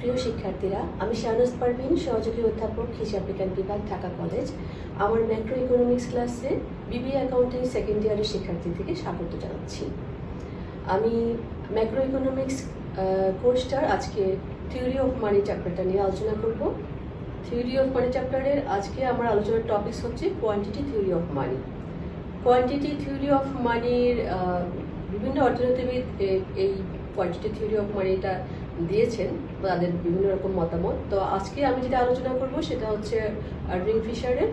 প্রিয় শিক্ষার্থীরা, আমি শাহনাজ পারভিন, সহযোগী অধ্যাপক, হিসাব বিজ্ঞান বিভাগ, ঢাকা কলেজ। আমার ম্যাক্রো ইকোনমিক্স ক্লাসে বিবিএ অ্যাকাউন্টিং সেকেন্ড ইয়ারের শিক্ষার্থী থেকে স্বাগত জানাচ্ছি। আমি ম্যাক্রো ইকোনমিক্স কোর্সটার আজকে থিওরি অফ মানি চ্যাপ্টারটা নিয়ে আলোচনা করব। থিওরি অফ মানি চ্যাপ্টারের আজকে আমার আলোচনার টপিকস হচ্ছে quantity theory of money quantity theory of মানির বিভিন্ন অর্থনীতিবিদ এই কোয়ান্টিটি থিওরি অফ মানিটা দিয়েছেন। তাদের বিভিন্ন রকম মতামত। তো আজকে আমি যেটা আলোচনা করব সেটা হচ্ছে রিং ফিশারের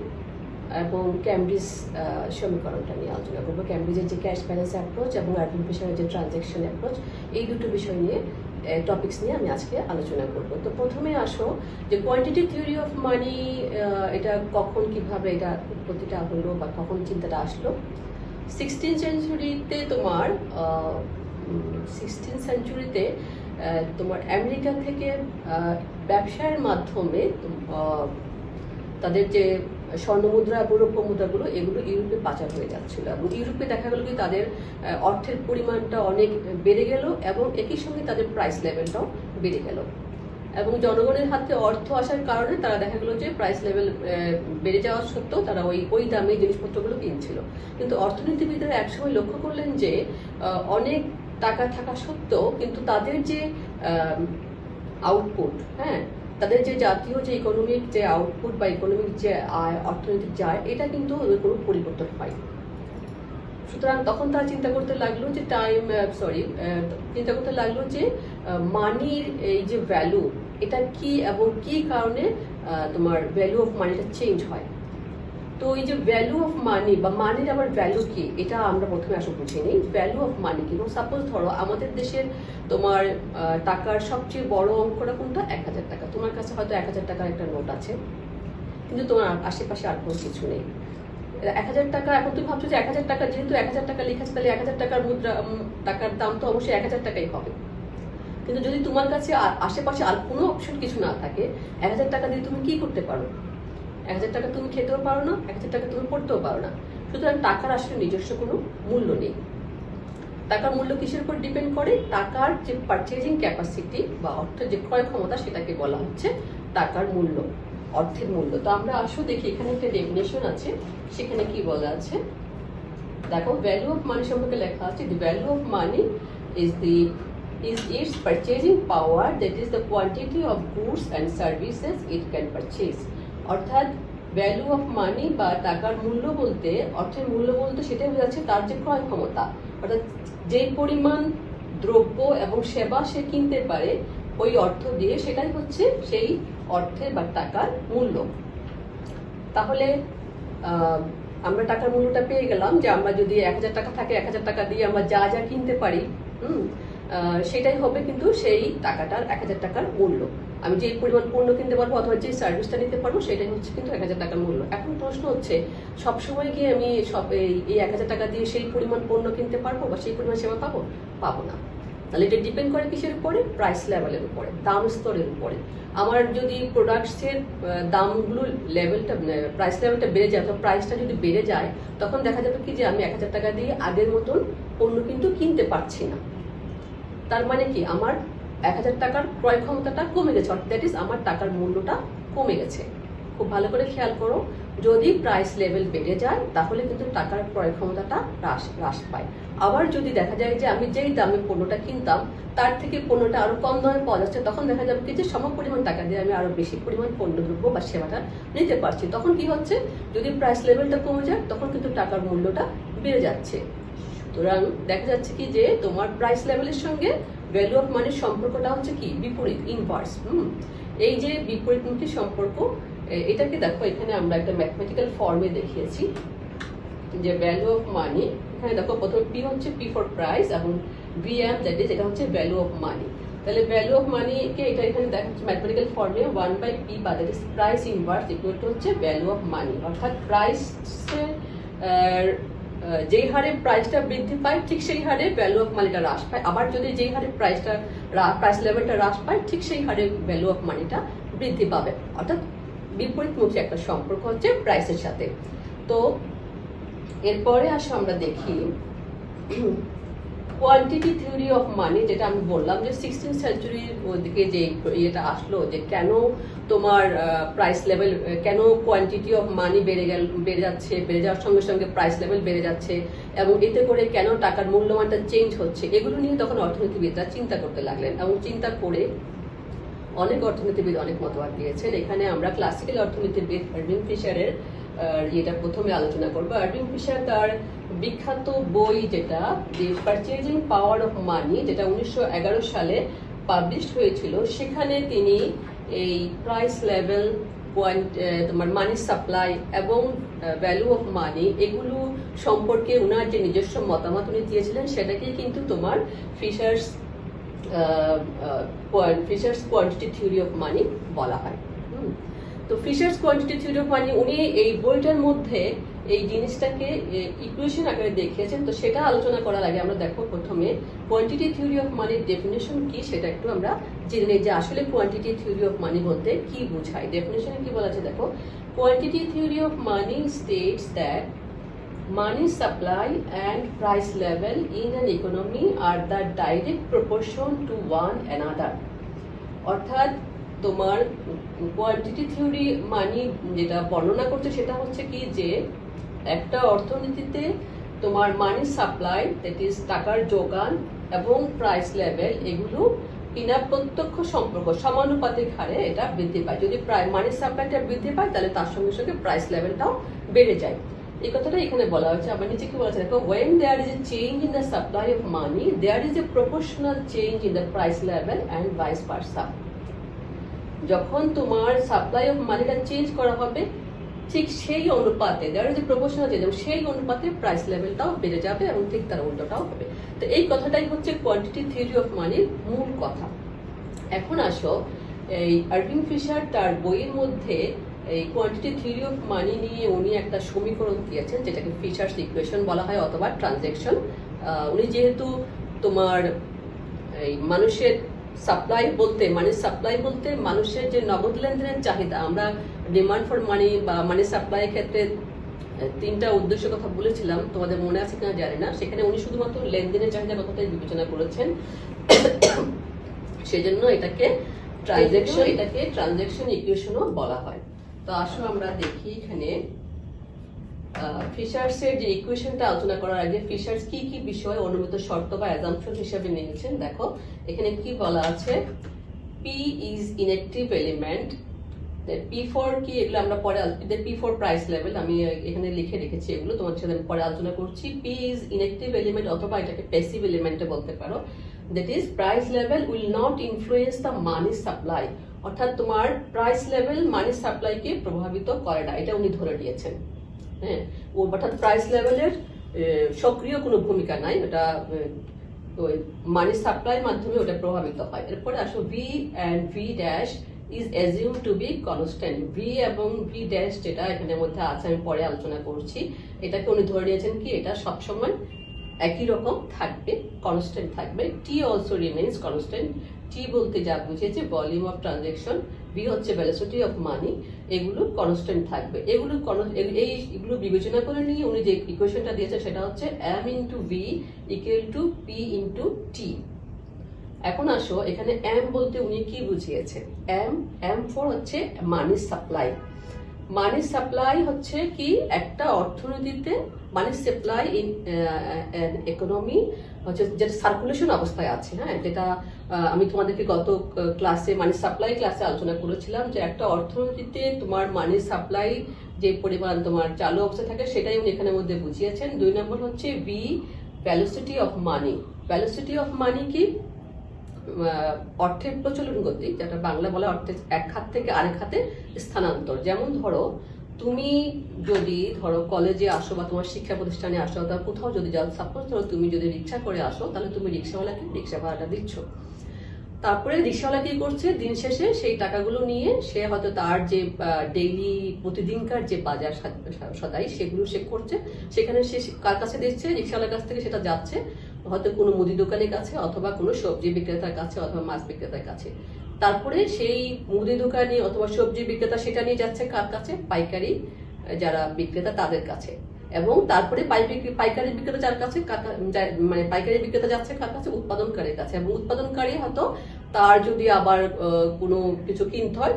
এবং ক্যামব্রিজ সমীকরণটা নিয়ে আলোচনা করব। ক্যামব্রিজের যে ক্যাশ ব্যালেন্স অ্যাপ্রোচ এবং আর্ভিং ফিশারের যে ট্রানজ্যাকশন অ্যাপ্রোচ এই দুটো বিষয় নিয়ে টপিক্স নিয়ে আমি আজকে আলোচনা করব। তো প্রথমে আসো যে কোয়ান্টিটি থিওরি অফ মানি এটা কখন কীভাবে এটা উৎপত্তিটা হলো বা কখন চিন্তাটা আসলো। সিক্সটিন সেঞ্চুরিতে তোমার সিক্সটিন সেঞ্চুরিতে তোমার আমেরিকা থেকে ব্যবসার মাধ্যমে তাদের যে স্বর্ণমুদ্রা এবং রৌপ্য মুদ্রাগুলো, এগুলো ইউরোপে পাচার হয়ে যাচ্ছিল এবং ইউরোপে দেখা গেল কি তাদের অর্থের পরিমাণটা অনেক বেড়ে গেল এবং একই সঙ্গে তাদের প্রাইস লেভেলটাও বেড়ে গেল। এবং জনগণের হাতে অর্থ আসার কারণে তারা দেখা গেল যে প্রাইস লেভেল বেড়ে যাওয়া সত্ত্বেও তারা ওই ওই দামে জিনিসপত্রগুলো কিনছিল। কিন্তু অর্থনীতিবিদরা একসময় লক্ষ্য করলেন যে অনেক টাকা থাকা সত্ত্বেও কিন্তু তাদের যে আউটপুট হ্যাঁ তাদের যে জাতীয় যে ইকোনমিক যে আউটপুট বা ইকোনমিক যে আয়, অর্থনৈতিক যায় এটা কিন্তু কোনো পরিবর্তন হয় সুতরাং তখন তারা চিন্তা করতে লাগল যে টাইম সরি চিন্তা করতে লাগল যে মানির এই যে ভ্যালু এটা কি এবং কি কারণে তোমার ভ্যালু অফ মানিটা চেঞ্জ হয়? তো এই যে ভ্যালু অফ মানি বা মানির আবার ভ্যালু কি, এটা আমরা প্রথমে আসলে বুঝে নিই। ভ্যালু অফ মানি কি? সাপোজ ধরো, আমাদের দেশের তোমার টাকার সবচেয়ে বড় অঙ্কটা কোনটা? এক হাজার টাকা। তোমার কাছে হয়তো এক হাজার টাকার একটা নোট আছে, কিন্তু তোমার আশেপাশে আর কোনো কিছু নেই। এক হাজার টাকা, এখন তুমি ভাবছ যে এক হাজার টাকা, যেহেতু এক হাজার টাকা লেখা আছে, তাহলে এক হাজার টাকার মুদ্রা টাকার দাম তো অবশ্যই এক হাজার টাকাই হবে। কিন্তু যদি তোমার কাছে আশেপাশে আর কোনো অপশন কিছু না থাকে, এক হাজার টাকা দিয়ে তুমি কি করতে পারো? এক হাজার টাকা তুমি খেতেও পারো না, এক হাজার টাকা তুমি পড়তেও পারো না। সুতরাং টাকার আসলে নিজস্ব কোনো মূল্য নেই। টাকার মূল্য কিসের উপর ডিপেন্ড করে? টাকার যে পারচেজিং ক্যাপাসিটি বা অর্থের যে ক্রয় ক্ষমতা সেটাকে বলা হচ্ছে টাকার মূল্য, অর্থের মূল্য। তো আমরা আসো দেখি, এখানে একটা ডেফিনেশন আছে, সেখানে কি বলা আছে? দেখো ভ্যালু অফ মানি সম্পর্কে লেখা আছে the value of money is the is its purchasing power, that is the quantity of goods and services it can purchase. অর্থাৎ ভ্যালু অফ মানি বা টাকার মূল্য বলতে, অর্থের মূল্য বলতে সেটাই বোঝাচ্ছে তার যে ক্রয় ক্ষমতা। অর্থাৎ যে পরিমাণ দ্রব্য এবং সেবা সে কিনতে পারে, ওই অর্থ দিয়ে সেটাই হচ্ছে সেই অর্থের বা টাকার মূল্য। তাহলে আমরা টাকার মূল্যটা পেয়ে গেলাম যে আমরা যদি এক হাজার টাকা থাকে, এক হাজার টাকা দিয়ে আমরা যা যা কিনতে পারি, হুম সেটাই হবে কিন্তু সেই টাকাটার এক হাজার টাকার মূল্য। আমি যে পরিমাণ পণ্য কিনতে পারব অথবা যে সার্ভিসটা নিতে পারব, সেটাই হচ্ছে কিন্তু এক হাজার টাকার মূল্য। এখন প্রশ্ন হচ্ছে, সবসময় গিয়ে আমি সব এই এক হাজার টাকা দিয়ে সেই পরিমাণ পণ্য কিনতে পারব বা সেই পরিমাণ সেবা পাবো? পাবো না। তাহলে এটা ডিপেন্ড করে কিসের উপরে? প্রাইস লেভেলের উপরে, দাম স্তরের উপরে। আমার যদি প্রোডাক্টসের দামগুলো লেভেলটা প্রাইস লেভেলটা বেড়ে যায় অথবা প্রাইসটা যদি বেড়ে যায়, তখন দেখা যাবে কি যে আমি এক হাজার টাকা দিয়ে আগের মতন পণ্য কিন্তু কিনতে পারছি না। তার মানে কি? আমার এক হাজার টাকার ক্রয় ক্ষমতাটা কমে গেছে, অর্থাৎ দ্যাট ইজ আমার টাকার মূল্যটা কমে গেছে। খুব ভালো করে খেয়াল করো, যদি প্রাইস লেভেল বেড়ে যায়, তাহলে কিন্তু টাকার ক্রয় ক্ষমতাটা হ্রাস হ্রাস পায়। আবার যদি দেখা যায় যে আমি যেই দামে পণ্যটা কিনতাম, তার থেকে পণ্যটা আরও কম দামে পাওয়া যাচ্ছে, তখন দেখা যাবে কি যে সম পরিমাণ টাকা দিয়ে আমি আরও বেশি পরিমাণ পণ্য দ্রব্য বা সেবাটা নিতে পারছি। তখন কি হচ্ছে, যদি প্রাইস লেভেলটা কমে যায়, তখন কিন্তু টাকার মূল্যটা বেড়ে যাচ্ছে। সুতরাং দেখা যাচ্ছে কি যে তোমার প্রাইস লেভেলের সঙ্গে ভ্যালু অফ মানির সম্পর্কটা হচ্ছে কি? বিপরীত ইনভার্স হুম? এই যে বিপরীতমুখী সম্পর্ক এটাকে দেখো, এখানে আমরা একটা ম্যাথমেটিক্যাল ফর্মে দেখিয়েছি, যে ভ্যালু অফ মানি এখানে দেখো, প্রথম পি হচ্ছে পি ফর প্রাইস এবং ভিএম দ্যাট ইজ এটা হচ্ছে ভ্যালু অফ মানি তাহলে ভ্যালু অফ মানি কে এটা এখানে দেখা, হচ্ছে ম্যাথমেটিক্যাল ফর্মে ওয়ান বাই পি বা that is price inverse equal to হচ্ছে ভ্যালু অফ মানি অর্থাৎ প্রাইসের যেই হারে প্রাইসটা বৃদ্ধি পায়, ঠিক সেই হারে ভ্যালু অফ মানিটা হ্রাস পায়। আবার যদি যেই হারে প্রাইসটা প্রাইস লেভেলটা হ্রাস পায়, ঠিক সেই হারে ভ্যালু অফ মানিটা বৃদ্ধি পাবে। অর্থাৎ বিপরীতমুখী একটা সম্পর্ক হচ্ছে প্রাইসের সাথে। তো, এরপরে আসো আমরা দেখি কোয়ান্টিটি থিওরি অফ মানি যেটা আমি বললাম যে সিক্সটিন সেঞ্চুরির দিকে যে ইয়েটা আসলো, যে কেন তোমার প্রাইস লেভেল কেন কোয়ান্টিটি অফ মানি বেড়ে গেল, বেড়ে যাচ্ছে, বেড়ে যাওয়ার সঙ্গে সঙ্গে প্রাইস লেভেল বেড়ে যাচ্ছে, এবং এতে করে কেন টাকার মূল্যমানটা চেঞ্জ হচ্ছে, এগুলো নিয়ে তখন অর্থনীতিবিদরা চিন্তা করতে লাগলেন, এবং চিন্তা করে অনেক অর্থনীতিবিদ অনেক মতবাদ দিয়েছেন। এখানে আমরা ক্লাসিক্যাল অর্থনীতিবিদ ফিশারের যেটা প্রথমে আলোচনা করব আরভিং ফিশার তার বিখ্যাত বই যেটা দি পারচেজিং পাওয়ার অফ মানি যেটা উনিশশো এগারো সালে পাবলিশ হয়েছিল, সেখানে তিনি এই প্রাইস লেভেল পয়েন্ট তোমার মানি সাপ্লাই এবং ভ্যালু অফ মানি এগুলো সম্পর্কে ওনার যে নিজস্ব মতামত উনি দিয়েছিলেন, সেটাকেই কিন্তু তোমার Fisher's Fisher's quantity theory of money বলা হয়। তো Fisher's quantity theory of money উনি এই বইটার মধ্যে এই জিনিসটাকে ইকুয়েশন আকারে দেখিয়েছেন। তো সেটা আলোচনা করার আগে আমরা দেখো প্রথমে কোয়ান্টিটি থিওরি অফ মানির ডেফিনেশন কি, সেটা একটু আমরা জেনে নিই যে আসলে কোয়ান্টিটি থিওরি অফ মানি বলতে কি বোঝায়। ডেফিনেশনে কি বলা আছে দেখো? Quantity theory of money states that money supply and price level in an economy are the direct proportion to one another অর্থাৎ তোমার কোয়ান্টিটি থিওরি মানি যেটা বর্ণনা করছে সেটা হচ্ছে কি যে একটা অর্থনীতিতে তোমার মানি সাপ্লাই দ্যাট ইজ টাকার যোগান এবং প্রাইস লেভেল এগুলো বিনা প্রত্যক্ষ সম্পর্ক, সমানুপাতিক হারে এটা বৃদ্ধি পায়। যদি মানি সাপ্লাইটা বৃদ্ধি পায়, তাহলে তার সঙ্গে সঙ্গে প্রাইস লেভেলটাও বেড়ে যায়। এই কথাটা এখানে বলা হচ্ছে আবার নিচে কি বলা আছে দেখো, when there is a change in the supply of money, there is a proportional change in the price level and vice versa যখন তোমার সাপ্লাই অফ মানিটা চেঞ্জ করা হবে, ঠিক সেই অনুপাতে ইজ এ প্রপোর্শনাল চেঞ্জ সেই অনুপাতে প্রাইস লেভেলটাও বেড়ে যাবে এবং ঠিক তার উল্টোটাও হবে। তো এই কথাটাই হচ্ছে কোয়ান্টিটি থিওরি অফ মানির মূল কথা। এখন আসো, এই আরভিং ফিশার তার বইয়ের মধ্যে এই কোয়ান্টিটি থিওরি অফ মানি নিয়ে উনি একটা সমীকরণ দিয়েছেন, যেটাকে ফিশার্স ইকুয়েশন বলা হয়, অথবা ট্রানজেকশন উনি যেহেতু তোমার এই মানুষের সাপ্লাই বলতে মানে সাপ্লাই বলতে মানুষের যে নগদ লেনদেনের চাহিদা, আমরা ডিমান্ড ফর মানি বা মানি সাপ্লাই ক্ষেত্রে তিনটা উদ্দেশ্য কথা বলেছিলাম, তোমাদের মনে আছে কিনা জানি না, সেখানে উনি শুধুমাত্র লেনদেনের চাহিদা কথাটাই বিবেচনা করেছেন। সেজন্য এটাকে ট্রানজেকশন এটাকে ট্রানজেকশন ইকুয়েশনও বলা হয়। তো আসো আমরা দেখি এখানে। ফিশার্স এর যে ইকুয়েশনটা আলোচনা করার আগে ফিশার্স কি কি বিষয় অনুমিত শর্ত বা অ্যাজাম্পশন হিসেবে নিয়েছেন? দেখো, এখানে কি বলা আছে? P is inactive element P four কি এগুলো আমরা পরে পি ফোর প্রাইস লেভেল আমি এখানে লিখে রেখেছি এগুলো, তোমার সাথে পরে আলোচনা করছি। পি ইজ ইনএক্টিভ এলিমেন্ট অথবা এটাকে প্যাসিভ এলিমেন্টে বলতে পারো। That is price level will not influence the money supply অর্থাৎ তোমার প্রাইস লেভেল মানি সাপ্লাইকে প্রভাবিত করে না। এটা উনি ধরে নিয়েছেন। হ্যাঁ ও অর্থাৎ প্রাইস লেভেলের সক্রিয় কোনো ভূমিকা নাই, ওটা ওই মানি সাপ্লাই মাধ্যমে ওটা প্রভাবিত হয়। এরপরে আসো V and V dash is assume to be constant V এবং ভি ড্যাশ যেটা এখানের মধ্যে আছে, আমি পরে আলোচনা করছি, এটাকে উনি ধরে নিয়েছেন কি, এটা সবসময় একই রকম থাকবে কনস্ট্যান্ট থাকবে T also remains constant T বলতে যা বুঝেছে ভলিউম অফ ট্রানজেকশন বি হচ্ছে ভ্যালোসিটি অফ মানি এগুলো কনস্ট্যান্ট থাকবে। এগুলো con- এ- এই এগুলো বিবেচনা করে নিয়ে উনি যে ইকুয়েশনটা দিয়েছে সেটা হচ্ছে M into V equal to P into T এখন আসো, এখানে এম বলতে উনি কি বুঝিয়েছে? এম এম ফোর হচ্ছে মানি সাপ্লাই মানি সাপ্লাই হচ্ছে কি? একটা অর্থনীতিতে মানি সাপ্লাই ইন ইকোনমি হচ্ছে যেটা সার্কুলেশন অবস্থায় আছে হ্যাঁ? যেটা আমি তোমাদেরকে গত ক্লাসে মানি সাপ্লাই ক্লাসে আলোচনা করেছিলাম যে একটা অর্থনীতিতে তোমার মানি সাপ্লাই যে পরিমাণ তোমার চালু অবস্থায় থাকে সেটাই উনি এখানের মধ্যে বুঝিয়েছেন। দুই নম্বর হচ্ছে V velocity of money velocity of money কি? অর্থের প্রচলন গতি, যেটা বাংলা বলে অর্থের এক খাত থেকে আরেক খাতে স্থানান্তর। যেমন ধরো, তুমি যদি ধরো কলেজে আসো বা তোমার শিক্ষা প্রতিষ্ঠানে আসো, অথবা কোথাও যদি যাও সাপোজ ধরো তুমি যদি রিক্সা করে আসো, তাহলে তুমি রিক্সাওয়ালাকে রিক্সা ভাড়াটা দিচ্ছ। তারপরে রিক্সাওয়ালা কি করছে? দিন শেষে সেই টাকাগুলো নিয়ে সে হয়তো তার যে ডেইলি প্রতিদিনকার যে বাজার সদাই, সেগুলো সে করছে। সেখানে সে কার কাছে দিচ্ছে? রিক্সাওয়ালার কাছ থেকে সেটা যাচ্ছে। হয়তো কোনো মুদি দোকানের কাছে অথবা কোনো সবজি বিক্রেতার কাছে অথবা মাছ বিক্রেতার কাছে। তারপরে সেই মুদি দোকানি অথবা সবজি বিক্রেতা সেটা নিয়ে যাচ্ছে কার কাছে? পাইকারি যারা বিক্রেতা তাদের কাছে। এবং তারপরে পাইকারি বিক্রেতা যার কাছে মানে পাইকারি বিক্রেতা যাচ্ছে কার কাছে? উৎপাদনকারীর কাছে। এবং উৎপাদনকারী হয়তো তার যদি আবার কোনো কিছু কিনতে হয়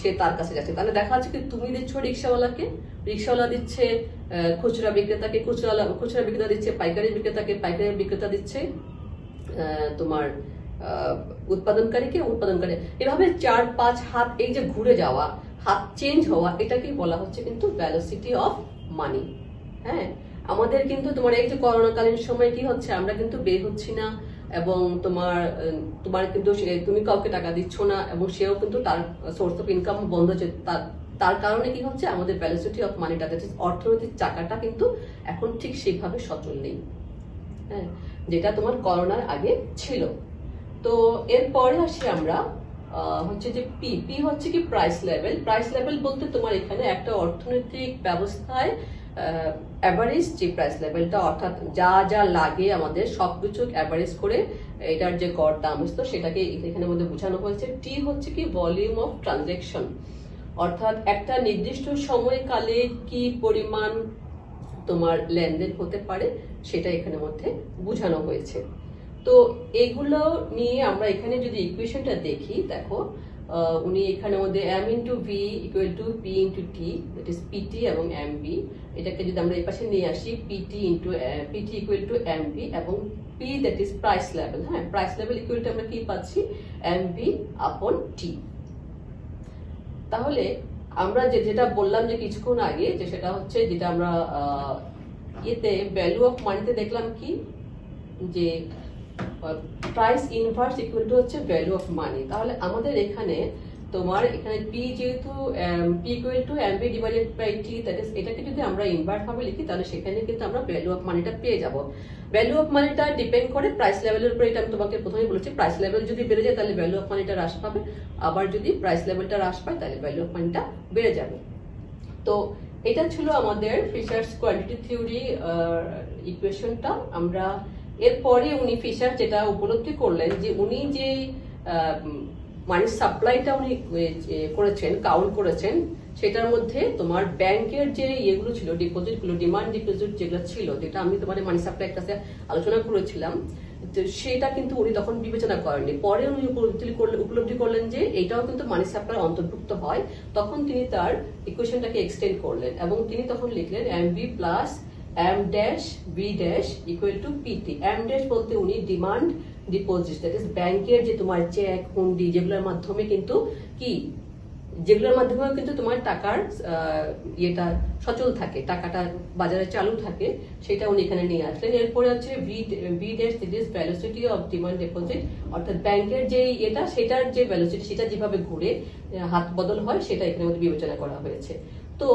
সে তার কাছে যাচ্ছে। তাহলে দেখা যাচ্ছে কি তুমি দিচ্ছ রিক্সাওয়ালাকে, রিক্সাওয়ালা দিচ্ছে খুচরা বিক্রেতাকে খুচরা খুচরা বিক্রেতা দিচ্ছে, পাইকারি বিক্রেতাকে, পাইকারি বিক্রেতা দিচ্ছে তোমার উৎপাদনকারীকে, উৎপাদনকারী। এভাবে চার, পাঁচ হাত এই যে ঘুরে যাওয়া, হাত চেঞ্জ হওয়া, এটাকেই বলা হচ্ছে কিন্তু ভ্যালোসিটি অফ মানি হ্যাঁ? আমাদের কিন্তু তোমার এই যে করোনাকালীন সময় কি হচ্ছে? আমরা কিন্তু বের হচ্ছি না। এবং তোমার তোমার কিন্তু তুমি কাউকে টাকা দিচ্ছ না এবং সেও কিন্তু তার সোর্স অফ ইনকাম বন্ধ হচ্ছে। তার তার কারণে কি হচ্ছে? আমাদের ভ্যালোসিটি অফ মানিটা অর্থনৈতিক চাকাটা কিন্তু এখন ঠিক সেইভাবে সচল নেই। হ্যাঁ যেটা তোমার করোনার আগে ছিল। তো এরপরে আসি আমরা হচ্ছে যে পি পি হচ্ছে কি প্রাইস লেভেল প্রাইস লেভেল বলতে তোমার এখানে একটা অর্থনৈতিক ব্যবস্থায় অ্যাভারেজ যে প্রাইস লেভেলটা অর্থাৎ যা যা লাগে আমাদের, সবকিছু অ্যাভারেজ করে এটার যে গড় দাম তো সেটাকে এখানে মধ্যে বোঝানো হয়েছে। টি হচ্ছে কি ভলিউম অফ ট্রানজেকশন অর্থাৎ একটা নির্দিষ্ট সময়কালে কি পরিমাণ তোমার লেনদেন হতে পারে, সেটা এখানে মধ্যে বোঝানো হয়েছে। তো এগুলো নিয়ে আমরা এখানে যদি ইকুয়েশনটা দেখি, দেখো উনি এখানে মধ্যে M into V equal to P into T that is PT এবং এম বি এটাকে যদি আমরা এই পাশে নিয়ে আসি PT into PT equal to M V এবং P that is price level হ্যাঁ? প্রাইস লেভেল ইকুয়াল টু আমরা কি পাচ্ছি? এম বি আপন টি তাহলে আমরা যে যেটা বললাম যে কিছুক্ষণ আগে, যে সেটা হচ্ছে যেটা আমরা ইয়েতে ভ্যালু অফ মানিতে দেখলাম কি? যে প্রাইস ইনভার্স ইকুয়াল টু হচ্ছে ভ্যালু অফ মানি তাহলে আমাদের এখানে তোমার এখানে পি যেহেতু P equal to M V divided by T that is এটাকে যদি আমরা ইনভার্ট ভাবে লিখি, তাহলে সেখানে কিন্তু আমরা ভ্যালু অফ মানিটা পেয়ে যাব। ভ্যালু অফ মানিটা ডিপেন্ড করে প্রাইস লেভেলের উপর, এটা আমি তোমাকে প্রথমেই বলেছি প্রাইস লেভেল যদি বেড়ে যায়, তাহলে ভ্যালু অফ মানিটা হ্রাস পাবে। আবার যদি প্রাইস লেভেলটা হ্রাস পায়, তাহলে ভ্যালু অফ মানিটা বেড়ে যাবে। তো এটা ছিল আমাদের ফিশার্স কোয়ান্টিটি থিওরি ইকুয়েশনটা আমরা এরপরে উনি ফিশার যেটা উপলব্ধি করলেন যে উনি যে মানি সাপ্লাইটা উনি করেছেন, কাউন্ট করেছেন, সেটার মধ্যে তোমার ব্যাংকের যে ইয়েগুলো ছিল ডিপোজিটগুলো ডিমান্ড ডিপোজিট যেগুলো ছিল, যেটা আমি তোমার মানি সাপ্লাইয়ের কাছে আলোচনা করেছিলাম সেটা কিন্তু উনি তখন বিবেচনা করেননি। পরে উনি উপলব্ধি করলেন উপলব্ধি করলেন যে এটাও কিন্তু মানি সাপ্লাই অন্তর্ভুক্ত হয়। তখন তিনি তার ইকুয়েশনটাকে এক্সটেন্ড করলেন এবং তিনি তখন লিখলেন MV plus M dash V dash equal to PT M dash বলতে উনি ডিমান্ড ডিপোজিট দ্যাট ইজ ব্যাংকের যে তোমার চেক হুন্ডি, যেগুলোর মাধ্যমে কিন্তু কি? যেগুলোর মাধ্যমে কিন্তু তোমার টাকার ইয়েটা সচল থাকে, টাকাটা বাজারে চালু থাকে, সেটা উনি এখানে নিয়ে আসলেন। এরপরে হচ্ছে V dash that is velocity of demand deposit অর্থাৎ ব্যাংকের যে এটা সেটার যে ভ্যালোসিটি সেটা যেভাবে ঘুরে হাত বদল হয়, সেটা এখানে বিবেচনা করা হয়েছে। তো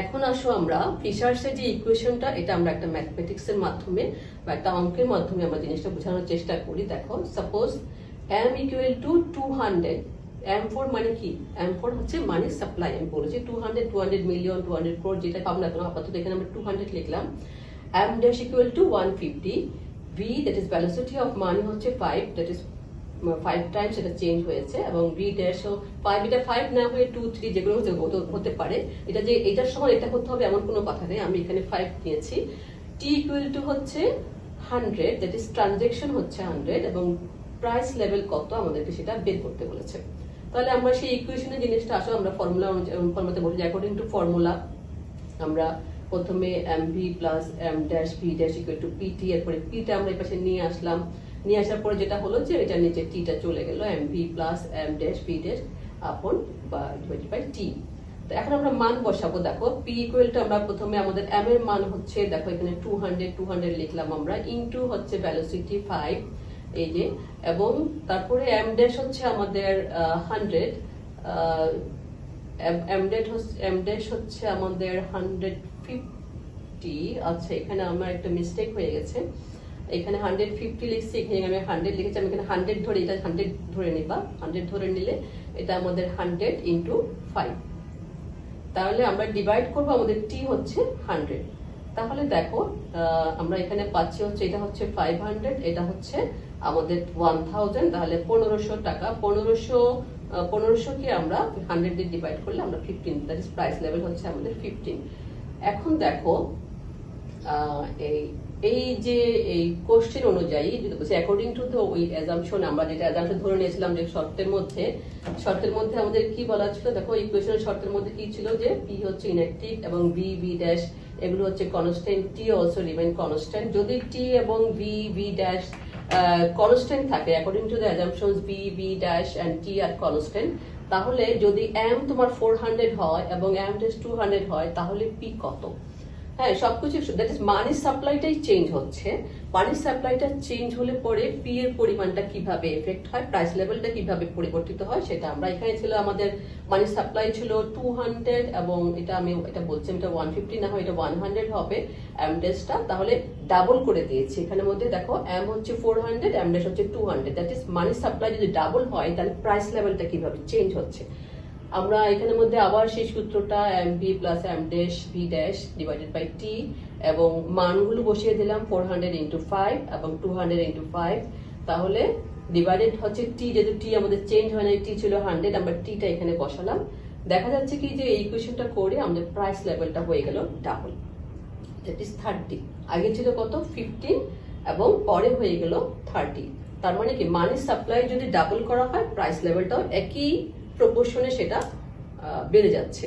এখন আসো আমরা ফিশার্সের যে ইকুয়েশনটা এটা আমরা একটা ম্যাথমেটিক্স এর মাধ্যমে বা একটা অঙ্কের মাধ্যমে আমরা জিনিসটা বোঝানোর চেষ্টা করি। দেখো suppose M equal to two hundred M four মানে কি? এম ফোর হচ্ছে মানে সাপ্লাই আমি বলেছি two hundred two hundred million two hundred crore যেটা পাবো না আপাতত এখানে আমরা টু হান্ড্রেড লিখলাম। M dash equal to one fifty V that is velocity of money হচ্ছে five that is five time সেটা চেঞ্জ হয়েছে এবং ভি ড্যাশ ফাইভ এটা ফাইভ না হয়ে টু থ্রি যেগুলো হতে- হতে পারে, এটা যে, এটার সময় এটা হতে হবে এমন কোনো কথা নেই, আমি এখানে ফাইভ নিয়েছি। টি ইকুয়াল টু হচ্ছে হান্ড্রেড দ্যাট ইজ ট্রানজেকশন হচ্ছে হান্ড্রেড এবং প্রাইস লেভেল কত আমাদেরকে সেটা বের করতে বলেছে। তাহলে আমরা সেই ইকুয়েশনের জিনিসটা আসলে আমরা ফর্মুলা ফর্মুলাতে বলি অ্যাকর্ডিং টু ফর্মুলা আমরা প্রথমে M V plus M dash V dash equal to PT এরপরে পিটা আমরা এই পাশে নিয়ে আসলাম। নিয়ে আসার পরে যেটা হলো যে এটা নিচে টিটা চলে গেল M V plus M dash V dash upon বা ডিভাইডেড বাই টি তো এখন আমরা মান বসাবো, দেখো পি ইকুয়াল টু আমরা প্রথমে আমাদের এম এর মান হচ্ছে, দেখো এখানে টু হান্ড্রেড টু হান্ড্রেড লিখলাম আমরা ইনটু হচ্ছে ভ্যালোসিটি ফাইভ এই যে, এবং তারপরে এম ড্যাশ হচ্ছে আমাদের hundred M dash M dash হচ্ছে আমাদের হান্ড্রেড ফিফটি আচ্ছা এখানে আমার একটা মিস্টেক হয়ে গেছে। এখানে হান্ড্রেড ফিফটি লিখছি এখানে আমি হান্ড্রেড লিখেছি, আমি এখানে হান্ড্রেড ধরে, এটা হান্ড্রেড ধরে নিবা। হান্ড্রেড ধরে নিলে এটা আমাদের হান্ড্রেড ইন্টু ফাইভ তাহলে আমরা ডিভাইড করব, আমাদের টি হচ্ছে হান্ড্রেড তাহলে দেখো আমরা এখানে পাচ্ছি হচ্ছে, এটা হচ্ছে ফাইভ হান্ড্রেড এটা হচ্ছে আমাদের ওয়ান থাউজেন্ড তাহলে পনেরোশো টাকা, পনেরোশো পনেরোশো কে আমরা হান্ড্রেড দিয়ে ডিভাইড করলে আমরা fifteen that is price level হচ্ছে আমাদের ফিফটিন এখন দেখো এই যে, এই কোশ্চেন অনুযায়ী যদি বলছি অ্যাকর্ডিং টু দ্য ওই অ্যাজাম্পশন আমরা যেটা অ্যাজাম্পশন ধরে নিয়েছিলাম যে শর্তের মধ্যে শর্তের মধ্যে আমাদের কি বলা ছিল? দেখো ইকুয়েশনের শর্তের মধ্যে কি ছিল যে পি হচ্ছে ইনঅ্যাক্টিভ এবং বি বি ড্যাশ এগুলো হচ্ছে constant T also remain constant যদি টি এবং ভি ভি ড্যাশ কনস্ট্যান্ট থাকে according to the assumptions V V dash and T are constant তাহলে যদি এম তোমার ফোর হান্ড্রেড হয় এবং এম ড্যাশ টু হান্ড্রেড হয়, তাহলে পি কত? হ্যাঁ সবকিছু দ্যাট ইজ মানির সাপ্লাইটাই চেঞ্জ হচ্ছে। পানির সাপ্লাইটা চেঞ্জ হলে পরে পি এর পরিমাণটা কীভাবে এফেক্ট হয় প্রাইস লেভেলটা কীভাবে পরিবর্তিত হয়, সেটা আমরা এখানে ছিল আমাদের মানির সাপ্লাই ছিল টু হান্ড্রেড এবং এটা আমি, এটা বলছি এটা ওয়ান ফিফটি না হয়, এটা ওয়ান হান্ড্রেড হবে অ্যামডেসটা তাহলে ডাবল করে দিয়েছি। এখানের মধ্যে দেখো এম হচ্ছে ফোর হান্ড্রেড অ্যামডেস হচ্ছে টু হান্ড্রেড দ্যাট ইজ মানির সাপ্লাই যদি ডাবল হয়, তাহলে প্রাইস লেভেলটা কীভাবে চেঞ্জ হচ্ছে? আমরা এখানের মধ্যে আবার সেই সূত্রটা M V plus M dash V dash divided by T এবং মানগুলো বসিয়ে দিলাম ফোর হান্ড্রেড ইন্টু ফাইভ এবং টু হান্ড্রেড ইন্টু ফাইভ তাহলে ডিভাইডেড হচ্ছে টি যেহেতু টি আমাদের চেঞ্জ হয় না টি ছিল হান্ড্রেড আমরা টিটা এখানে বসালাম। দেখা যাচ্ছে কি যে এই ইকুয়েশনটা করে আমাদের প্রাইস লেভেলটা হয়ে গেল ডাবল দ্যাট ইজ থার্টি আগে ছিল কত? ফিফটিন এবং পরে হয়ে গেল থার্টি তার মানে কি? মানি সাপ্লাই যদি ডাবল করা হয় প্রাইস লেভেলটাও একই প্রপোর্শনে সেটা বেড়ে যাচ্ছে।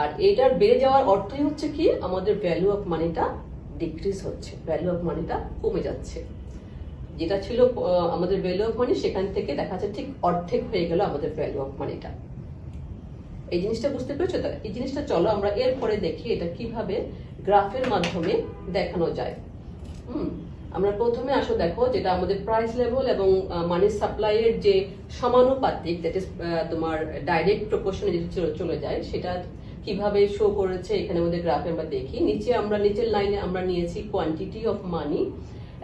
আর এটার বেড়ে যাওয়ার অর্থই হচ্ছে কি? আমাদের ভ্যালু অফ মানিটা ডিক্রিজ হচ্ছে ভ্যালু অফ মানিটা কমে যাচ্ছে। যেটা ছিল আমাদের ভ্যালু অফ মানি সেখান থেকে দেখা যাচ্ছে ঠিক অর্ধেক হয়ে গেল আমাদের ভ্যালু অফ মানিটা এই জিনিসটা বুঝতে পেরেছ? তো এই জিনিসটা চলো আমরা এরপরে দেখি এটা কীভাবে গ্রাফের মাধ্যমে দেখানো যায়। হুম? আমরা প্রথমে আসো দেখো যেটা আমাদের প্রাইস লেভেল এবং মানি সাপ্লাই এর যে সমানুপাতিক তোমার ডাইরেক্ট প্রপোর্শনে যেটা চলে- যায়, সেটা কীভাবে শো করেছে এখানে আমাদের গ্রাফে আমরা দেখি নিচে আমরা, নিচের লাইনে আমরা নিয়েছি কোয়ান্টিটি অফ মানি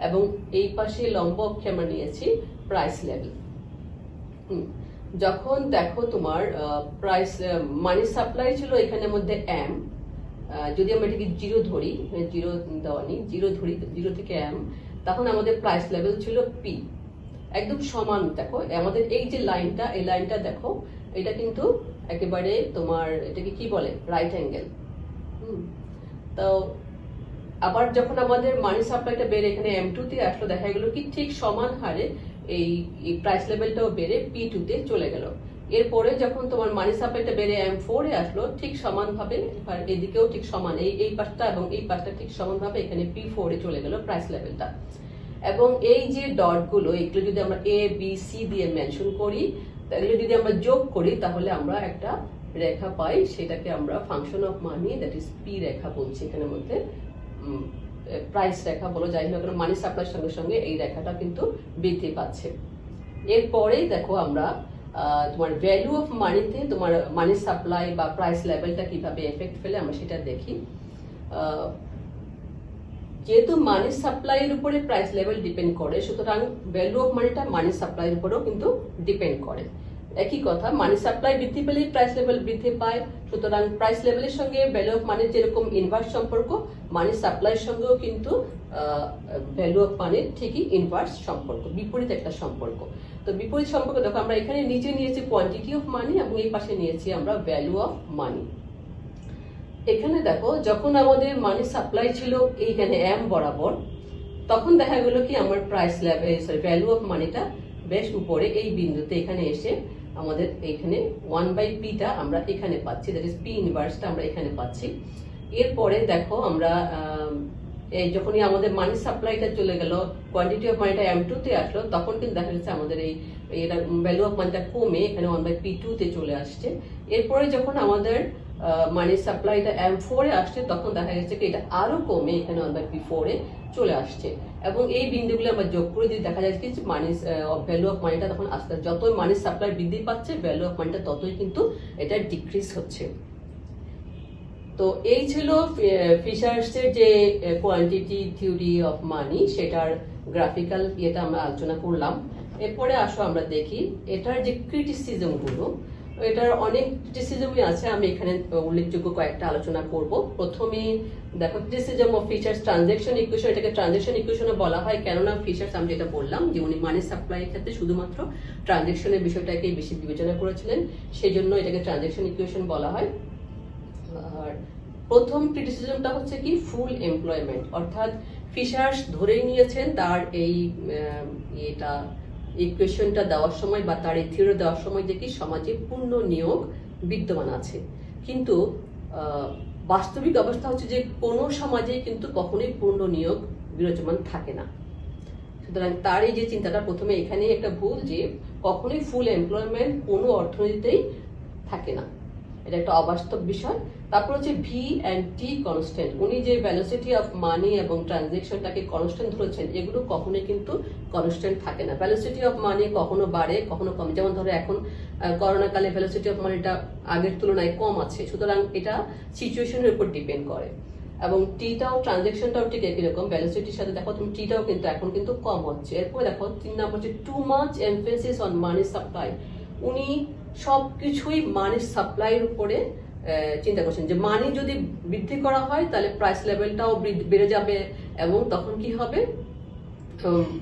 এবং এই পাশে লম্ব অক্ষে আমরা নিয়েছি প্রাইস লেভেল। যখন দেখো তোমার প্রাইস মানি সাপ্লাই ছিল এখানের মধ্যে এম যদি আমরা এটাকে জিরো ধরি জিরো দেওয়া নেই জিরো ধরি জিরো থেকে এম তখন আমাদের প্রাইস লেভেল ছিল পি একদম সমান, দেখো আমাদের এই যে লাইনটা এই লাইনটা দেখো, এটা কিন্তু একেবারে তোমার, এটাকে কি বলে? রাইট অ্যাঙ্গেল তো আবার যখন আমাদের মানি সাপ্লাইটা বেড়ে, এখানে এম টু তে আসলো, দেখা গেল কি ঠিক সমান হারে এই প্রাইস লেভেলটাও বেড়ে পি টু তে চলে গেল। এরপরে যখন তোমার মানি সাপ্লাইটা বেড়ে এম ফোর আসলো, ঠিক সমান ভাবে এদিকেও ঠিক সমান, এই এই পাশটা এবং এই পাশটা ঠিক সমান ভাবে এখানে পি ফোর চলে গেল প্রাইস লেভেলটা এবং এই যে ডটগুলো, এগুলো যদি আমরা এ বি সি দিয়ে মেনশন করি, তাহলে যদি আমরা যোগ করি, তাহলে আমরা একটা রেখা পাই, সেটাকে আমরা function of money that is P রেখা বলছি এখানের মধ্যে প্রাইস রেখা বলো, যাই হোক মানি সাপ্লাইয়ের সঙ্গে সঙ্গে এই রেখাটা কিন্তু বৃদ্ধি পাচ্ছে। এরপরেই দেখো আমরা তোমার ভ্যালু অফ মানিতে তোমার মানি সাপ্লাই বা প্রাইস লেভেলটা কীভাবে এফেক্ট ফেলে আমরা সেটা দেখি। যেহেতু মানি সাপ্লাইয়ের উপরে প্রাইস লেভেল ডিপেন্ড করে, সুতরাং ভ্যালু অফ মানিটা মানি সাপ্লাইয়ের উপরেও কিন্তু ডিপেন্ড করে। একই কথা মানি সাপ্লাই বৃদ্ধি পেলেই প্রাইস লেভেল বৃদ্ধি পায়, সুতরাং প্রাইস লেভেলের সঙ্গে ভ্যালু অফ মানির যেরকম ইনভার্স সম্পর্ক মানি সাপ্লাইয়ের সঙ্গেও কিন্তু ভ্যালু অফ মানির ঠিকই ইনভার্স সম্পর্ক, বিপরীত একটা সম্পর্ক। তো বিপরীত সম্পর্ক, দেখো আমরা এখানে নিচে নিয়েছি কোয়ান্টিটি অফ মানি এবং এই পাশে নিয়েছি আমরা ভ্যালু অফ মানি এখানে দেখো, যখন আমাদের মানি সাপ্লাই ছিল এইখানে এম বরাবর, তখন দেখা গেল কি, আমার price level sorry value of মানিটা বেশ উপরে, এই বিন্দুতে এখানে এসে আমাদের এখানে ওয়ান বাই পিটা আমরা এখানে পাচ্ছি দ্যাট ইজ পি ইনভার্সটা আমরা এখানে পাচ্ছি। এরপরে দেখো আমরা এই যখনই আমাদের মানি সাপ্লাইটা চলে গেল কোয়ান্টিটি অফ মানিটা এম টু তে আসলো, তখন কিন্তু দেখা যাচ্ছে আমাদের এই এটা ভ্যালু অফ মানিটা কমে এখানে ওয়ান বাই পি টু তে চলে আসছে। এরপরে যখন আমাদের মানি সাপ্লাইটা এম ফোরে আসছে, তখন দেখা যাচ্ছে কি এটা আরও কমে এখানে ওয়ান বাই পি ফোর চলে আসছে। এবং এই বিন্দুগুলো আমরা যোগ করে যদি দেখা যাচ্ছে কি মানি ভ্যালু অফ মানিটা তখন আস্তে যতই মানি সাপ্লাই বৃদ্ধি পাচ্ছে ভ্যালু অফ মানিটা ততই কিন্তু এটা ডিক্রিজ হচ্ছে। তো এই ছিল ফিশার্সের যে কোয়ান্টিটি থিওরি অফ মানি সেটার গ্রাফিক্যাল ইয়েটা আমরা আলোচনা করলাম। এরপরে আসো আমরা দেখি, এটার যে ক্রিটিসিজমগুলো এটার অনেক ক্রিটিসিজমই আছে। আমি এখানে উল্লেখযোগ্য কয়েকটা আলোচনা করব। প্রথমে দেখো criticism of Fisher's transaction equation এটাকে ট্রানজেকশন ইকুয়েশনে বলা হয়। কেননা ফিচার্স আমি যেটা বললাম যে উনি মানি সাপ্লাই ক্ষেত্রে শুধুমাত্র ট্রানজেকশনের বিষয়টাকে বেশি বিবেচনা করেছিলেন সেই জন্য এটাকে ট্রানজেকশন ইকুয়েশন বলা হয়। আর প্রথম ক্রিটিসিজমটা হচ্ছে কি? ফুল এমপ্লয়মেন্ট অর্থাৎ ফিশার্স ধরেই নিয়েছেন তার এই আহ, ইকুয়েশনটা দেওয়ার সময় বা তার এই থিওরি দেওয়ার সময় কি সমাজে পূর্ণ নিয়োগ বিদ্যমান আছে। কিন্তু বাস্তবিক অবস্থা হচ্ছে যে কোনো সমাজে কিন্তু কখনোই পূর্ণ নিয়োগ বিরাজমান থাকে না। সুতরাং তার এই যে চিন্তাটা, প্রথমে এখানে একটা ভুল যে কখনোই ফুল এমপ্লয়মেন্ট কোনো অর্থনীতিতেই থাকে না। এটা একটা অবাস্তব বিষয়। তারপর হচ্ছে ভি অ্যান্ড টি কনস্ট্যান্ট উনি যে ভ্যালোসিটি অফ মানি এবং ট্রানজেকশনটাকে কনস্ট্যান্ট ধরেছেন, এগুলো কখনোই কিন্তু কনস্ট্যান্ট থাকে না। ভ্যালোসিটি অফ মানি কখনো বাড়ে, কখনো কমে। যেমন ধরো এখন করোনা কালে ভ্যালোসিটি অফ মানিটা আগের তুলনায় কম আছে। সুতরাং এটা সিচুয়েশনের উপর ডিপেন্ড করে। এবং টিটাও ট্রানজেকশনটাও ঠিক একই রকম। ভ্যালোসিটির সাথে দেখো, তুমি টিটাও কিন্তু এখন কিন্তু কম হচ্ছে। এরপর দেখো, তিন নম্বর হচ্ছে too much emphasis on money supply উনি সবকিছুই মানি সাপ্লাইয়ের উপরে চিন্তা করছেন যে মানি যদি বৃদ্ধি করা হয়, তাহলে প্রাইস লেভেলটাও বেড়ে যাবে এবং তখন কি হবে?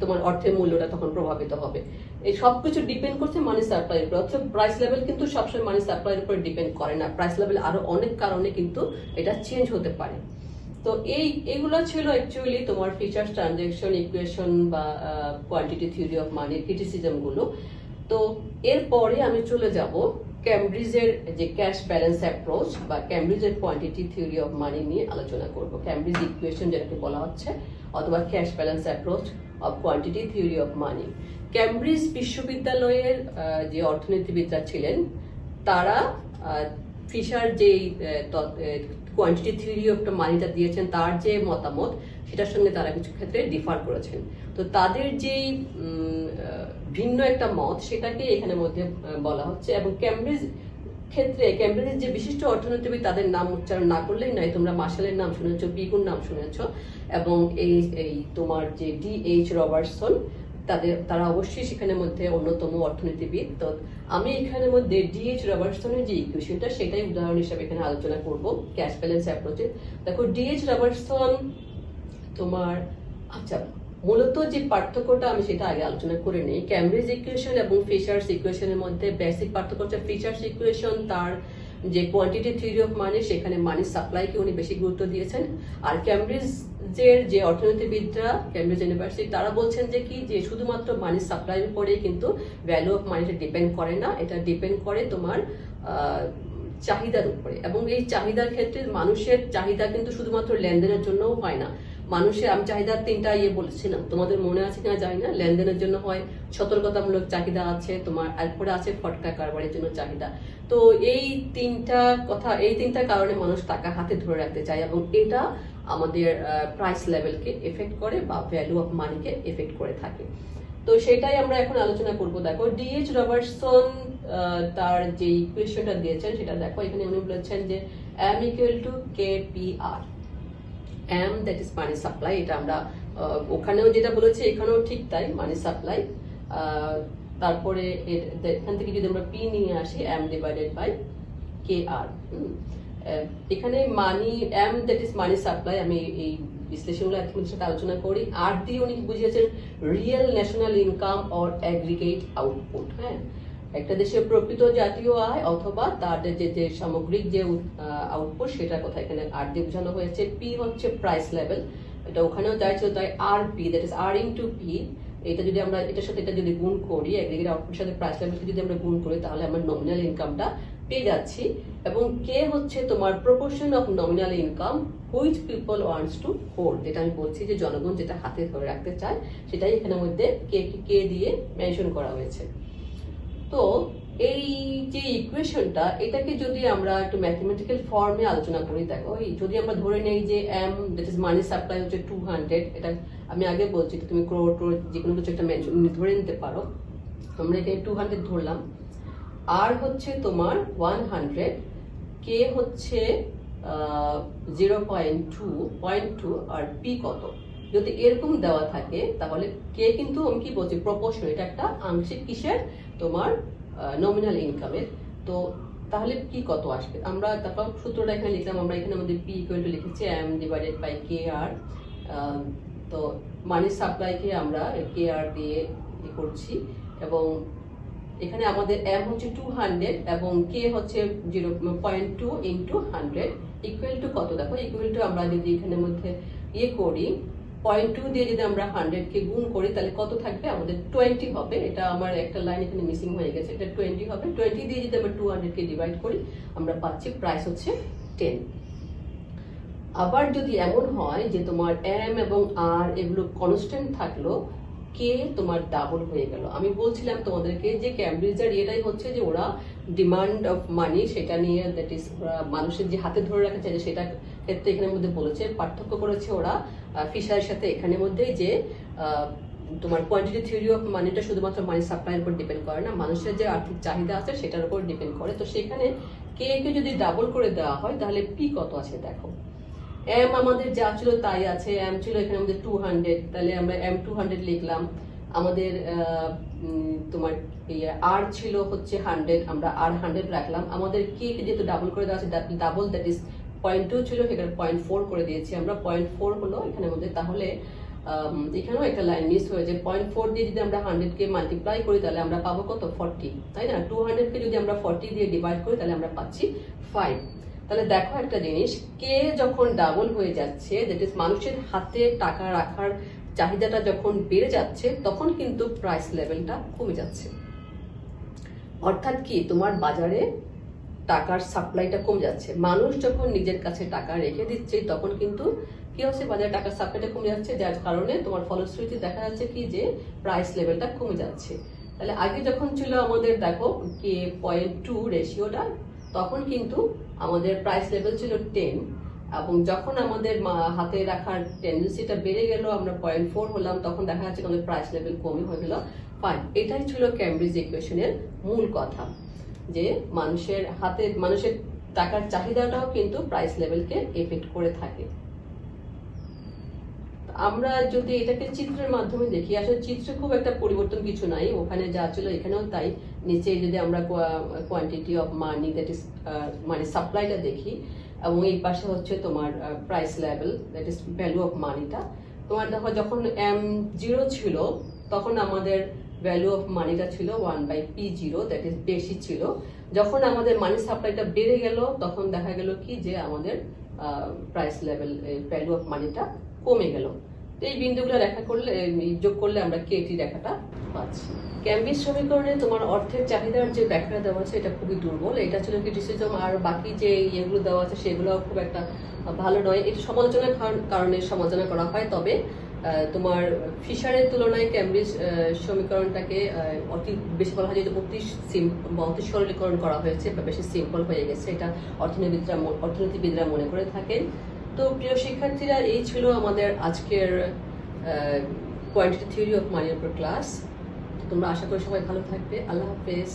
তোমার অর্থের মূল্যটা তখন প্রভাবিত হবে। এই সবকিছু ডিপেন্ড করছে মানি সাপ্লাইয়ের উপর। অর্থাৎ প্রাইস লেভেল কিন্তু সবসময় মানি সাপ্লাইয়ের উপর ডিপেন্ড করে না। প্রাইস লেভেল আরও অনেক কারণে কিন্তু এটা চেঞ্জ হতে পারে। তো এই, এগুলো ছিল অ্যাকচুয়ালি তোমার ফিচার্স ট্রানজেকশন ইকুয়েশন বা কোয়ান্টিটি থিওরি অফ মানি ক্রিটিসিজমগুলো। তো এরপরে আমি চলে যাব ক্যামব্রিজের যে ক্যাশ ব্যালেন্স অ্যাপ্রোচ বা ক্যামব্রিজের কোয়ান্টিটি থিওরি অফ মানি নিয়ে আলোচনা করব। ক্যামব্রিজ ইকুয়েশন যেটাকে বলা হচ্ছে, অথবা cash balance approach of quantity theory of money Cambridge বিশ্ববিদ্যালয়ের যে অর্থনীতিবিদরা ছিলেন, তারা ফিশার যে কোয়ান্টিটি থিওরি অফ মানিটা দিয়েছেন, তার যে মতামত, সেটার সঙ্গে তারা কিছু ক্ষেত্রে ডিফার করেছেন। তো তাদের যেই ভিন্ন একটা মত সেটাকে এখানে মধ্যে বলা হচ্ছে। এবং ক্যামব্রিজ ক্ষেত্রে ক্যামব্রিজের যে বিশিষ্ট অর্থনীতিবিদ তাদের নাম উচ্চারণ না করলেই নয়, তোমরা মার্শালের নাম শুনেছ পিগুর নাম শুনেছ, এবং এই এই তোমার যে ডি এইচ রবার্টসন, তাদের, তারা অবশ্যই সেখানে মধ্যে অন্যতম অর্থনীতিবিদ। তো আমি এখানের মধ্যে ডিএইচ রবার্টসনের যে ইকুয়েশনটা সেটাই উদাহরণ হিসেবে এখানে আলোচনা করব ক্যাশ ব্যালেন্স অ্যাপ্রোচে দেখো ডিএইচ রবার্টসন তোমার আচ্ছা মূলত যে পার্থক্যটা আমি সেটা আগে আলোচনা করে নিই। ক্যামব্রিজ ইকুয়েশন এবং ফিশার্স ইকুয়েশনের মধ্যে বেসিক পার্থক্য হচ্ছে ফিশার্স ইকুয়েশন তার যে কোয়ান্টিটি থিওরি অফ মানি সেখানে মানি সাপ্লাইকে উনি বেশি গুরুত্ব দিয়েছেন। আর ক্যামব্রিজের যে অর্থনীতিবিদরা ক্যামব্রিজ ইউনিভার্সিটি তারা বলছেন যে কি, যে শুধুমাত্র মানি সাপ্লাইয়ের উপরেই কিন্তু ভ্যালু অফ মানিটা ডিপেন্ড করে না। এটা ডিপেন্ড করে তোমার চাহিদার উপরে। এবং এই চাহিদার ক্ষেত্রে মানুষের চাহিদা কিন্তু শুধুমাত্র লেনদেনের জন্যও হয় না। মানুষের, আমি চাহিদার তিনটা ইয়ে বলেছিলাম। তোমাদের মনে আছে কিনা জানি না। লেনদেনের জন্য হয় সতর্কতামূলক চাহিদা আছে, তোমার এরপরে আছে ফটকা কারবারের জন্য চাহিদা। তো এই তিনটা কথা, এই তিনটা কারণে মানুষ টাকা হাতে ধরে রাখতে চায় এবং এটা আমাদের প্রাইস লেভেলকে এফেক্ট করে বা ভ্যালু অফ মানিকে এফেক্ট করে থাকে। তো সেটাই আমরা এখন আলোচনা করব। দেখো ডিএইচ রবার্টসন তার যে ইকুয়েশনটা দিয়েছেন, সেটা দেখো, এখানে উনি বলেছেন যে M equal to K P R M that is money supply এটা আমরা ওখানেও যেটা বলেছি, এখানেও ঠিক তাই মানি সাপ্লাই তারপরে এখান থেকে যদি আমরা পি নিয়ে আসি M divided by K R এখানে money M that is money supply আমি এই বিশ্লেষণগুলো একটু সাথে আলোচনা করি। আর দিয়ে উনি বুঝিয়েছেন? Real national income or aggregate output হ্যাঁ? একটা দেশের প্রকৃত জাতীয় আয় অথবা তাদের যে যে সামগ্রিক যে আউটপুট সেটার কথা এখানে আর দিয়ে বোঝানো হয়েছে। পি হচ্ছে প্রাইস লেভেল এটা ওখানেও যাই ছিল তাই R P that is R into P এটা যদি আমরা, এটার সাথে এটা যদি গুণ করি অ্যাগ্রিগেট আউটপুটের সাথে প্রাইস লেভেলকে যদি আমরা গুণ করি, তাহলে আমরা নমিনাল ইনকামটা পেয়ে যাচ্ছি। এবং কে হচ্ছে তোমার proportion of nominal income which people wants to hold যেটা আমি বলছি যে জনগণ যেটা হাতে ধরে রাখতে চায়, সেটাই এখানে মধ্যে কে কে দিয়ে মেনশন করা হয়েছে। তো এই যে ইকুয়েশনটা, এটাকে যদি আমরা একটু ম্যাথমেটিক্যাল ফর্মে আলোচনা করি, দেখো যদি আমরা ধরে নেই যে M that is money supply হচ্ছে টু হান্ড্রেড এটা আমি আগে বলছি তুমি ক্রোড টোর যে কোনো কিছু একটা ধরে নিতে পারো। আমরা এখানে টু হান্ড্রেড ধরলাম। আর হচ্ছে তোমার ওয়ান হান্ড্রেড কে হচ্ছে zero point two point two R P কত? যদি এরকম দেওয়া থাকে, তাহলে কে কিন্তু আমি কি বলছি প্রপোর্শন এটা একটা আংশিক কিসের? তোমার নমিনাল ইনকামের তো তাহলে কি কত আসবে? আমরা তারপর সূত্রটা এখানে লিখলাম, আমরা এখানে আমাদের পি ইকুয়াল টু লিখেছি M divided by K R তো মানি সাপ্লাইকে আমরা কে আর দিয়ে ই করছি, এবং এখানে আমাদের এম হচ্ছে টু হান্ড্রেড এবং কে হচ্ছে zero point two into hundred equal to কত? দেখো ইকুয়াল টু আমরা যদি এখানের মধ্যে ইয়ে করি পয়েন্ট টু দিয়ে যদি আমরা হান্ড্রেড কে গুণ করি, তাহলে কত থাকবে? আমাদের টোয়েন্টি হবে। এটা আমার একটা লাইন এখানে মিসিং হয়ে গেছে। এটা টোয়েন্টি হবে। টোয়েন্টি দিয়ে যদি আমরা টু হান্ড্রেড কে ডিভাইড করি, আমরা পাচ্ছি প্রাইস হচ্ছে টেন আবার যদি এমন হয় যে তোমার এম এবং আর এগুলো কনস্ট্যান্ট থাকল কে তোমার ডাবল হয়ে গেল। আমি বলছিলাম তোমাদেরকে যে ক্যামব্রিজের এটাই হচ্ছে যে ওরা ডিমান্ড অফ মানি সেটা নিয়ে দ্যাট ইস মানুষের যে হাতে ধরে রাখা চাই, সেটা ক্ষেত্রে এখানের মধ্যে বলেছে, পার্থক্য করেছে ওরা ফিশারের সাথে এখানের মধ্যে যে তোমার কোয়ান্টিটি থিওরি অফ মানিটা শুধুমাত্র মানি সাপ্লাইয়ের উপর ডিপেন্ড করে না, মানুষের যে আর্থিক চাহিদা আছে সেটার উপর ডিপেন্ড করে। তো সেখানে কে কে যদি ডাবল করে দেওয়া হয়, তাহলে পি কত আছে দেখো? এম আমাদের যা ছিল তাই আছে। এম ছিল এখানে আমাদের টু হান্ড্রেড তাহলে আমরা এম টু হান্ড্রেড লিখলাম। আমাদের তোমার আর ছিল হচ্ছে হান্ড্রেড আমরা আর হান্ড্রেড রাখলাম। আমাদের কে কে যেহেতু ডাবল করে দেওয়া আছে double that is point two ছিল, সেখানে পয়েন্ট ফোর করে দিয়েছি আমরা। পয়েন্ট ফোর হলো এখানে মধ্যে তাহলে এখানেও একটা লাইন মিস হয়েছে পয়েন্ট ফোর দিয়ে যদি আমরা হান্ড্রেড কে মাল্টিপ্লাই করি, তাহলে আমরা পাবো কত? ফর্টি তাই না? টু হান্ড্রেড কে যদি আমরা ফর্টি দিয়ে ডিভাইড করি, তাহলে আমরা পাচ্ছি ফাইভ তাহলে দেখো একটা জিনিস কে যখন ডাবল হয়ে যাচ্ছে দ্যাট ইজ মানুষের হাতে টাকা রাখার চাহিদাটা যখন বেড়ে যাচ্ছে, তখন কিন্তু প্রাইস লেভেলটা কমে যাচ্ছে। অর্থাৎ কি? তোমার বাজারে টাকার সাপ্লাইটা কমে যাচ্ছে। মানুষ যখন নিজের কাছে টাকা রেখে দিচ্ছে, তখন কিন্তু কি হচ্ছে? বাজারে টাকার সাপ্লাইটা কমে যাচ্ছে। যার কারণে তোমার ফলশ্রুতিতে দেখা যাচ্ছে কি? যে প্রাইস লেভেলটা কমে যাচ্ছে। তাহলে আগে যখন ছিল আমাদের, দেখো, কে পয়েন্ট টু রেশিওটা তখন কিন্তু আমাদের প্রাইস লেভেল ছিল টেন এবং যখন আমাদের হাতে রাখার টেন্ডেন্সিটা বেড়ে গেল, আমরা পয়েন্ট ফোর হলাম, তখন দেখা যাচ্ছে আমাদের প্রাইস লেভেল কমে হয়ে গেল ফাইন এটাই ছিল ক্যামব্রিজ ইকুয়েশনের মূল কথা। যে মানুষের হাতে, মানুষের টাকার চাহিদাটাও কিন্তু প্রাইস লেভেলকে এফেক্ট করে থাকে। আমরা যদি এটাকে চিত্রের মাধ্যমে দেখি, আসলে চিত্রে খুব একটা পরিবর্তন কিছু নাই, ওখানে যা ছিল এখানেও তাই। নিচে যদি আমরা quantity of money that is মানে সাপ্লাইটা দেখি, এবং এই পাশে হচ্ছে তোমার price level that is value of মানিটা তোমার দেখো যখন এম জিরো ছিল, তখন আমাদের ভ্যালু অফ মানিটা ছিল one by P zero that is বেশি ছিল। যখন আমাদের মানি সাপ্লাইটা বেড়ে গেল, তখন দেখা গেল কি যে আমাদের প্রাইস লেভেল ভ্যালু অফ মানিটা কমে গেল। এই বিন্দুগুলো রেখা করলে যোগ করলে আমরা কেটি রেখাটা পাচ্ছি। ক্যাম্বিস সমীকরণে তোমার অর্থের চাহিদার যে ব্যাখ্যা দেওয়া আছে, এটা খুবই দুর্বল। এটা ছিল ক্রিটিসিজম আর বাকি যে ইয়েগুলো দেওয়া আছে সেগুলো খুব একটা ভালো নয়। এটা সমালোচনার কারণ- সমালোচনা করা হয়, তবে তোমার ফিশারের তুলনায় ক্যামব্রিজ সমীকরণটাকে অতি বেশি বলা হয় যে অতি অতি সরলীকরণ করা হয়েছে বা বেশি সিম্পল হয়ে গেছে, এটা অর্থনীতিবিদরা অর্থনীতিবিদরা মনে করে থাকেন। তো প্রিয় শিক্ষার্থীরা, এই ছিল আমাদের আজকের কোয়ান্টিটি থিওরি অফ উপর ক্লাস তোমরা আশা করি সবাই ভালো থাকবে। আল্লাহ হাফেজ।